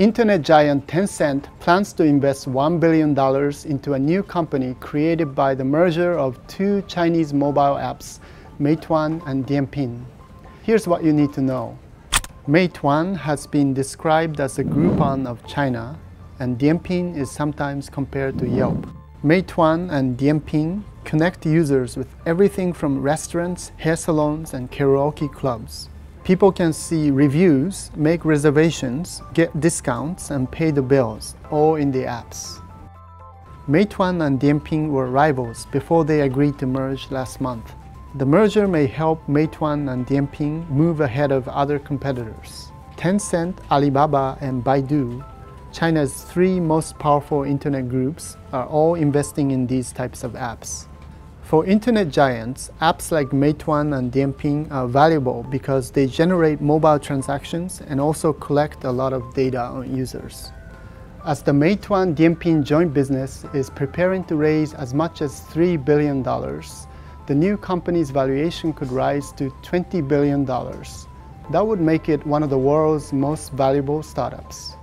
Internet giant Tencent plans to invest $1 billion into a new company created by the merger of two Chinese mobile apps, Meituan and Dianping. Here's what you need to know. Meituan has been described as a Groupon of China, and Dianping is sometimes compared to Yelp. Meituan and Dianping connect users with everything from restaurants, hair salons, and karaoke clubs. People can see reviews, make reservations, get discounts, and pay the bills, all in the apps. Meituan and Dianping were rivals before they agreed to merge last month. The merger may help Meituan and Dianping move ahead of other competitors. Tencent, Alibaba, and Baidu, China's three most powerful internet groups, are all investing in these types of apps. For internet giants, apps like Meituan and Dianping are valuable because they generate mobile transactions and also collect a lot of data on users. As the Meituan Dianping joint business is preparing to raise as much as $3 billion, the new company's valuation could rise to $20 billion. That would make it one of the world's most valuable startups.